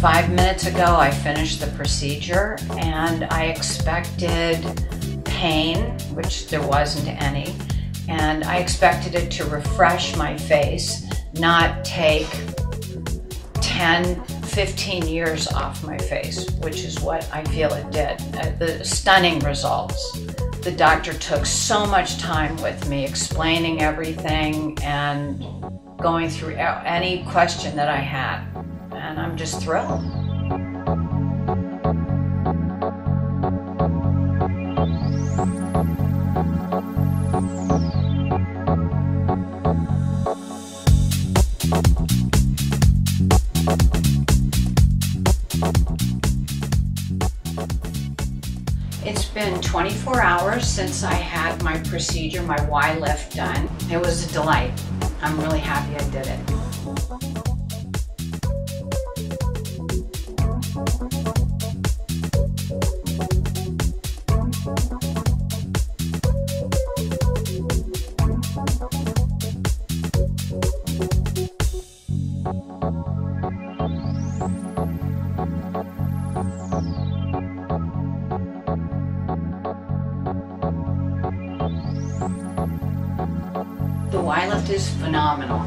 Five minutes ago, I finished the procedure and I expected pain, which there wasn't any, and I expected it to refresh my face, not take 10, 15 years off my face, which is what I feel it did. Uh, the stunning results. The doctor took so much time with me explaining everything and going through any question that I had and I'm just thrilled. It's been 24 hours since I had my procedure, my Y lift done. It was a delight. I'm really happy I did it. The Y lift is phenomenal.